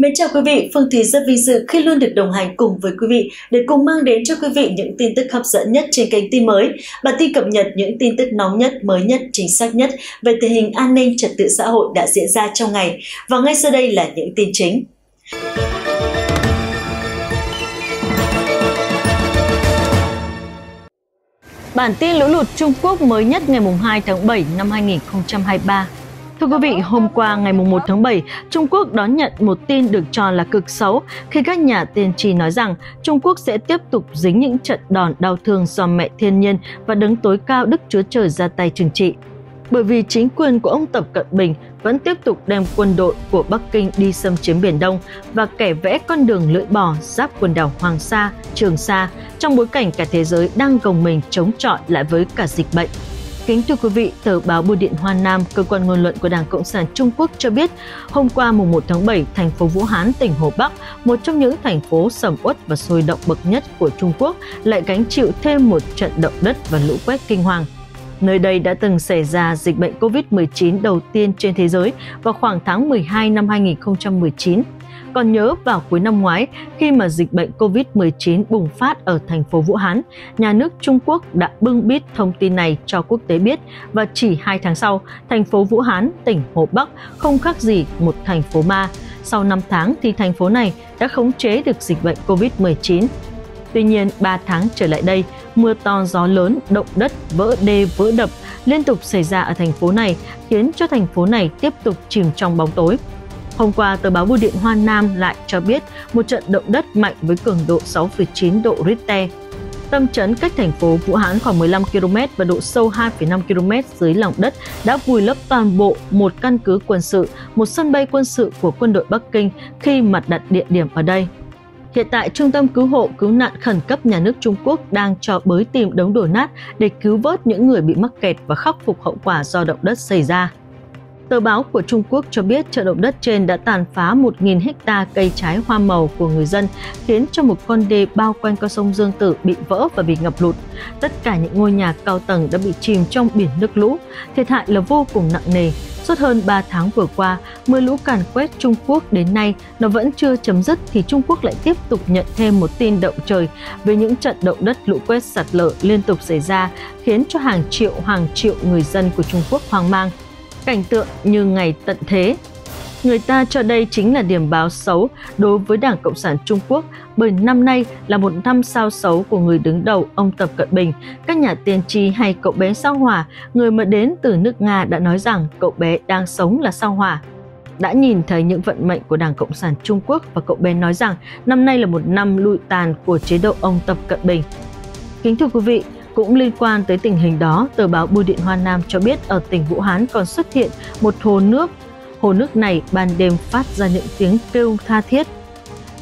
Mến chào quý vị, Phương Thúy rất vinh dự khi luôn được đồng hành cùng với quý vị để cùng mang đến cho quý vị những tin tức hấp dẫn nhất trên kênh tin mới. Bản tin cập nhật những tin tức nóng nhất, mới nhất, chính xác nhất về tình hình an ninh trật tự xã hội đã diễn ra trong ngày. Và ngay sau đây là những tin chính. Bản tin lũ lụt Trung Quốc mới nhất ngày 2 tháng 7 năm 2023 Thưa quý vị, hôm qua ngày 1 tháng 7, Trung Quốc đón nhận một tin được cho là cực xấu khi các nhà tiên tri nói rằng Trung Quốc sẽ tiếp tục dính những trận đòn đau thương do mẹ thiên nhiên và đứng tối cao Đức Chúa Trời ra tay trừng trị. Bởi vì chính quyền của ông Tập Cận Bình vẫn tiếp tục đem quân đội của Bắc Kinh đi xâm chiếm Biển Đông và kẻ vẽ con đường lưỡi bò giáp quần đảo Hoàng Sa, Trường Sa trong bối cảnh cả thế giới đang gồng mình chống chọi lại với cả dịch bệnh. Kính thưa quý vị, tờ báo Bưu điện Hoa Nam, cơ quan ngôn luận của Đảng Cộng sản Trung Quốc cho biết, hôm qua mùng 1 tháng 7, thành phố Vũ Hán, tỉnh Hồ Bắc, một trong những thành phố sầm uất và sôi động bậc nhất của Trung Quốc, lại gánh chịu thêm một trận động đất và lũ quét kinh hoàng. Nơi đây đã từng xảy ra dịch bệnh COVID-19 đầu tiên trên thế giới vào khoảng tháng 12 năm 2019 còn nhớ vào cuối năm ngoái, khi mà dịch bệnh COVID-19 bùng phát ở thành phố Vũ Hán, nhà nước Trung Quốc đã bưng bít thông tin này cho quốc tế biết và chỉ hai tháng sau, thành phố Vũ Hán, tỉnh Hồ Bắc không khác gì một thành phố ma. Sau 5 tháng thì thành phố này đã khống chế được dịch bệnh COVID-19. Tuy nhiên, 3 tháng trở lại đây, mưa to gió lớn, động đất, vỡ đê, vỡ đập liên tục xảy ra ở thành phố này, khiến cho thành phố này tiếp tục chìm trong bóng tối. Hôm qua, tờ báo Bưu điện Hoa Nam lại cho biết một trận động đất mạnh với cường độ 6,9 độ Richter. Tâm chấn cách thành phố Vũ Hán khoảng 15 km và độ sâu 2,5 km dưới lòng đất đã vùi lấp toàn bộ một căn cứ quân sự, một sân bay quân sự của quân đội Bắc Kinh khi mặt đặt địa điểm ở đây. Hiện tại, Trung tâm Cứu hộ Cứu nạn Khẩn cấp nhà nước Trung Quốc đang cho bới tìm đống đổ nát để cứu vớt những người bị mắc kẹt và khắc phục hậu quả do động đất xảy ra. Tờ báo của Trung Quốc cho biết trận động đất trên đã tàn phá 1.000 hecta cây trái hoa màu của người dân, khiến cho một con đê bao quanh con sông Dương Tử bị vỡ và bị ngập lụt. Tất cả những ngôi nhà cao tầng đã bị chìm trong biển nước lũ. Thiệt hại là vô cùng nặng nề. Suốt hơn 3 tháng vừa qua, mưa lũ càn quét Trung Quốc đến nay nó vẫn chưa chấm dứt thì Trung Quốc lại tiếp tục nhận thêm một tin động trời về những trận động đất lũ quét sạt lở liên tục xảy ra, khiến cho hàng triệu hàng triệu người dân của Trung Quốc hoang mang cảnh tượng như ngày tận thế. Người ta cho đây chính là điểm báo xấu đối với Đảng Cộng sản Trung Quốc bởi năm nay là một năm sao xấu của người đứng đầu ông Tập Cận Bình. Các nhà tiên tri hay cậu bé sao hỏa, người mà đến từ nước Nga đã nói rằng cậu bé đang sống là sao hỏa đã nhìn thấy những vận mệnh của Đảng Cộng sản Trung Quốc và cậu bé nói rằng năm nay là một năm lụi tàn của chế độ ông Tập Cận Bình. Kính thưa quý vị, cũng liên quan tới tình hình đó, tờ báo Bưu điện Hoa Nam cho biết ở tỉnh Vũ Hán còn xuất hiện một hồ nước. Hồ nước này ban đêm phát ra những tiếng kêu tha thiết.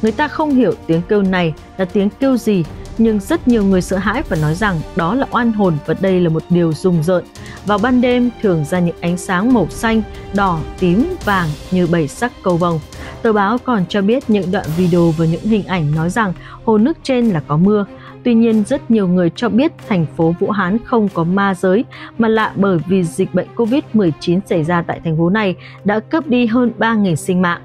Người ta không hiểu tiếng kêu này là tiếng kêu gì, nhưng rất nhiều người sợ hãi và nói rằng đó là oan hồn và đây là một điều rùng rợn. Vào ban đêm thường ra những ánh sáng màu xanh, đỏ, tím, vàng như bảy sắc cầu vồng. Tờ báo còn cho biết những đoạn video và những hình ảnh nói rằng hồ nước trên là có mưa, Tuy nhiên, rất nhiều người cho biết thành phố Vũ Hán không có ma giới, mà lạ bởi vì dịch bệnh COVID-19 xảy ra tại thành phố này đã cướp đi hơn 3.000 sinh mạng.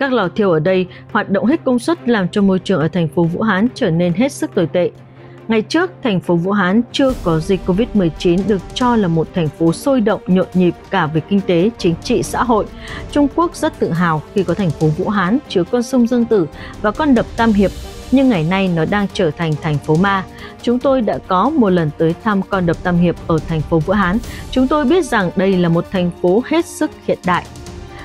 Các lò thiêu ở đây hoạt động hết công suất làm cho môi trường ở thành phố Vũ Hán trở nên hết sức tồi tệ. Ngày trước, thành phố Vũ Hán chưa có dịch COVID-19 được cho là một thành phố sôi động nhộn nhịp cả về kinh tế, chính trị, xã hội. Trung Quốc rất tự hào khi có thành phố Vũ Hán chứa con sông Dương Tử và con đập Tam Hiệp nhưng ngày nay nó đang trở thành thành phố ma. Chúng tôi đã có một lần tới thăm con đập Tam Hiệp ở thành phố Vũ Hán. Chúng tôi biết rằng đây là một thành phố hết sức hiện đại.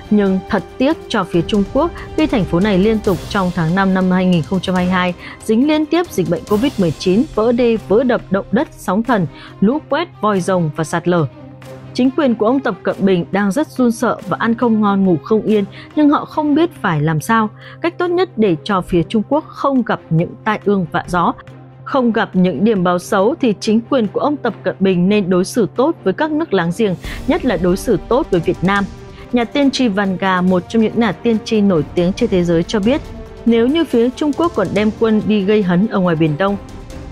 Nhưng thật tiếc cho phía Trung Quốc khi thành phố này liên tục trong tháng 5 năm 2022 dính liên tiếp dịch bệnh COVID-19, vỡ đê, vỡ đập, động đất, sóng thần, lũ quét, voi rồng và sạt lở. Chính quyền của ông Tập Cận Bình đang rất run sợ và ăn không ngon ngủ không yên, nhưng họ không biết phải làm sao. Cách tốt nhất để cho phía Trung Quốc không gặp những tai ương vạ gió, không gặp những điểm báo xấu thì chính quyền của ông Tập Cận Bình nên đối xử tốt với các nước láng giềng, nhất là đối xử tốt với Việt Nam. Nhà tiên tri Vanga, một trong những nhà tiên tri nổi tiếng trên thế giới cho biết, nếu như phía Trung Quốc còn đem quân đi gây hấn ở ngoài Biển Đông,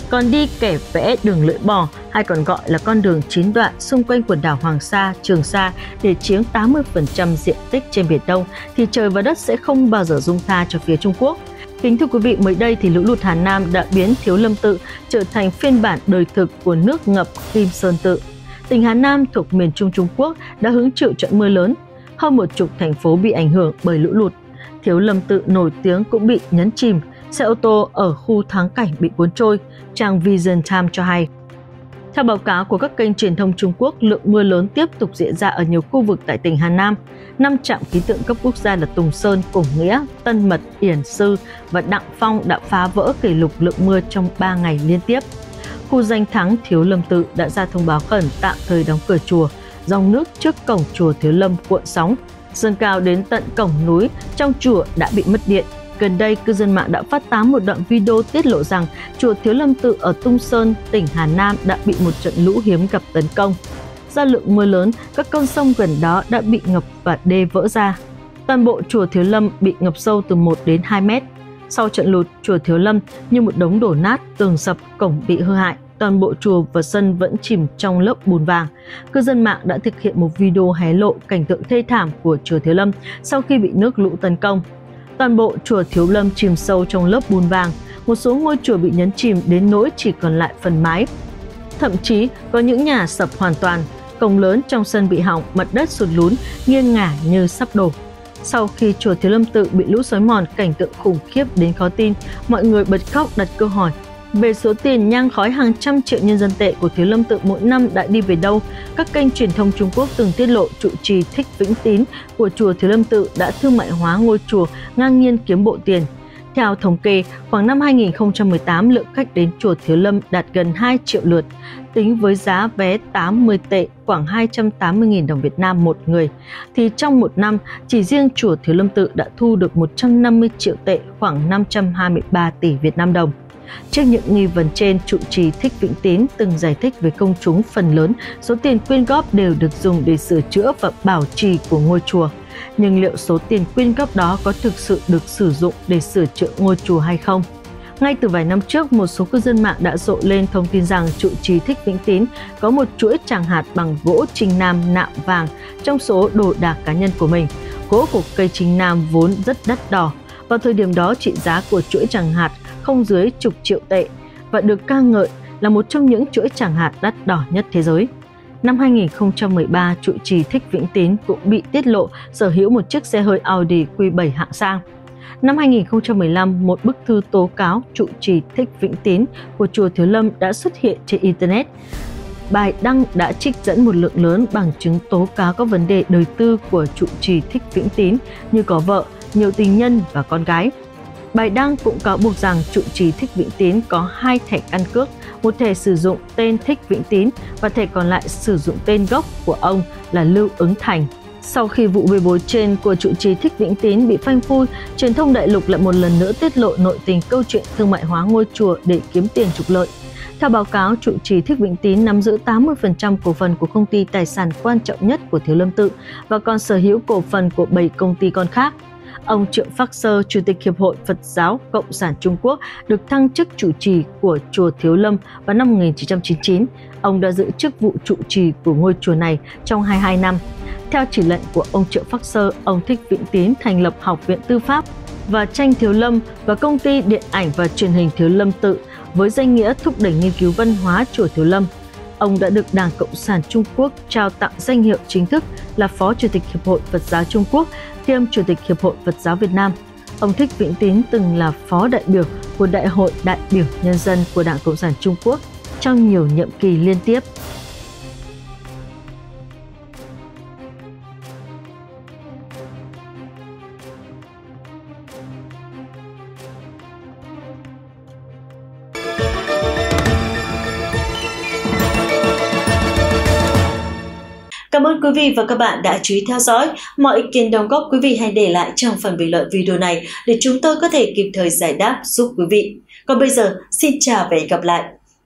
còn đi kẻ vẽ đường lưỡi bò hay còn gọi là con đường chín đoạn xung quanh quần đảo Hoàng Sa, Trường Sa để chiếm 80% diện tích trên Biển Đông, thì trời và đất sẽ không bao giờ dung tha cho phía Trung Quốc. Kính thưa quý vị, mới đây thì lũ lụt Hà Nam đã biến Thiếu Lâm Tự trở thành phiên bản đời thực của nước ngập Kim Sơn Tự. Tỉnh Hà Nam thuộc miền Trung Trung Quốc đã hứng chịu trận mưa lớn. Hơn một chục thành phố bị ảnh hưởng bởi lũ lụt. Thiếu Lâm Tự nổi tiếng cũng bị nhấn chìm, xe ô tô ở khu thắng cảnh bị cuốn trôi, trang Vision Time cho hay. Theo báo cáo của các kênh truyền thông Trung Quốc, lượng mưa lớn tiếp tục diễn ra ở nhiều khu vực tại tỉnh Hà Nam. Năm trạm khí tượng cấp quốc gia là Tùng Sơn, Cổ Nghĩa, Tân Mật, Yển Sư và Đặng Phong đã phá vỡ kỷ lục lượng mưa trong 3 ngày liên tiếp. Khu danh thắng Thiếu Lâm Tự đã ra thông báo khẩn tạm thời đóng cửa chùa, dòng nước trước cổng chùa Thiếu Lâm cuộn sóng, dâng cao đến tận cổng núi, trong chùa đã bị mất điện Gần đây, cư dân mạng đã phát tán một đoạn video tiết lộ rằng chùa Thiếu Lâm Tự ở Tung Sơn, tỉnh Hà Nam đã bị một trận lũ hiếm gặp tấn công. Do lượng mưa lớn, các con sông gần đó đã bị ngập và đê vỡ ra. Toàn bộ chùa Thiếu Lâm bị ngập sâu từ 1 đến 2 mét. Sau trận lụt, chùa Thiếu Lâm như một đống đổ nát, tường sập, cổng bị hư hại. Toàn bộ chùa và sân vẫn chìm trong lớp bùn vàng. Cư dân mạng đã thực hiện một video hé lộ cảnh tượng thê thảm của chùa Thiếu Lâm sau khi bị nước lũ tấn công. Toàn bộ chùa Thiếu Lâm chìm sâu trong lớp bùn vàng, một số ngôi chùa bị nhấn chìm đến nỗi chỉ còn lại phần mái. Thậm chí có những nhà sập hoàn toàn, cổng lớn trong sân bị hỏng, mặt đất sụt lún, nghiêng ngả như sắp đổ. Sau khi chùa Thiếu Lâm tự bị lũ xói mòn cảnh tượng khủng khiếp đến khó tin, mọi người bật khóc đặt câu hỏi về số tiền nhang khói hàng trăm triệu nhân dân tệ của Thiếu Lâm Tự mỗi năm đã đi về đâu, các kênh truyền thông Trung Quốc từng tiết lộ trụ trì Thích Vĩnh Tín của chùa Thiếu Lâm Tự đã thương mại hóa ngôi chùa ngang nhiên kiếm bộ tiền. Theo thống kê, khoảng năm 2018, lượng khách đến chùa Thiếu Lâm đạt gần 2 triệu lượt, tính với giá vé 80 tệ khoảng 280.000 đồng Việt Nam một người, thì trong một năm, chỉ riêng chùa Thiếu Lâm Tự đã thu được 150 triệu tệ khoảng 523 tỷ Việt Nam đồng. Trước những nghi vấn trên, trụ trì Thích Vĩnh Tín từng giải thích với công chúng phần lớn số tiền quyên góp đều được dùng để sửa chữa và bảo trì của ngôi chùa. Nhưng liệu số tiền quyên góp đó có thực sự được sử dụng để sửa chữa ngôi chùa hay không? Ngay từ vài năm trước, một số cư dân mạng đã rộ lên thông tin rằng trụ trì Thích Vĩnh Tín có một chuỗi tràng hạt bằng gỗ trinh nam nạm vàng trong số đồ đạc cá nhân của mình. Gỗ của cây trinh nam vốn rất đắt đỏ. Vào thời điểm đó, trị giá của chuỗi tràng hạt không dưới chục triệu tệ và được ca ngợi là một trong những chuỗi tràng hạt đắt đỏ nhất thế giới. Năm 2013, trụ trì Thích Vĩnh Tín cũng bị tiết lộ sở hữu một chiếc xe hơi Audi Q7 hạng sang. Năm 2015, một bức thư tố cáo trụ trì Thích Vĩnh Tín của chùa Thiếu Lâm đã xuất hiện trên Internet. Bài đăng đã trích dẫn một lượng lớn bằng chứng tố cáo các vấn đề đời tư của trụ trì Thích Vĩnh Tín như có vợ, nhiều tình nhân và con gái. Bài đăng cũng cáo buộc rằng trụ trì Thích Vĩnh Tín có hai thẻ căn cước, một thẻ sử dụng tên Thích Vĩnh Tín và thẻ còn lại sử dụng tên gốc của ông là Lưu Ứng Thành. Sau khi vụ bê bối trên của trụ trì Thích Vĩnh Tín bị phanh phui, truyền thông đại lục lại một lần nữa tiết lộ nội tình câu chuyện thương mại hóa ngôi chùa để kiếm tiền trục lợi. Theo báo cáo, trụ trì Thích Vĩnh Tín nắm giữ 80% cổ phần của công ty tài sản quan trọng nhất của Thiếu Lâm Tự và còn sở hữu cổ phần của 7 công ty con khác. Ông Triệu Phác Sơ, Chủ tịch Hiệp hội Phật giáo Cộng sản Trung Quốc, được thăng chức chủ trì của chùa Thiếu Lâm vào năm 1999. Ông đã giữ chức vụ trụ trì của ngôi chùa này trong 22 năm. Theo chỉ lệnh của ông Triệu Phác Sơ, ông Thích Vĩnh Tín thành lập Học viện Tư pháp và tranh Thiếu Lâm và công ty điện ảnh và truyền hình Thiếu Lâm tự với danh nghĩa thúc đẩy nghiên cứu văn hóa chùa Thiếu Lâm. Ông đã được Đảng Cộng sản Trung Quốc trao tặng danh hiệu chính thức là Phó Chủ tịch Hiệp hội Phật giáo Trung Quốc kiêm Chủ tịch Hiệp hội Phật giáo Việt Nam. Ông Thích Vĩnh Tín từng là phó đại biểu của Đại hội đại biểu nhân dân của Đảng Cộng sản Trung Quốc trong nhiều nhiệm kỳ liên tiếp Cảm ơn quý vị và các bạn đã chú ý theo dõi. Mọi ý kiến đóng góp quý vị hãy để lại trong phần bình luận video này để chúng tôi có thể kịp thời giải đáp giúp quý vị. Còn bây giờ, xin chào và hẹn gặp lại.